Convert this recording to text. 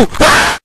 Ah!